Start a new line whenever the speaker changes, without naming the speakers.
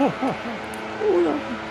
哦哦哦哦哦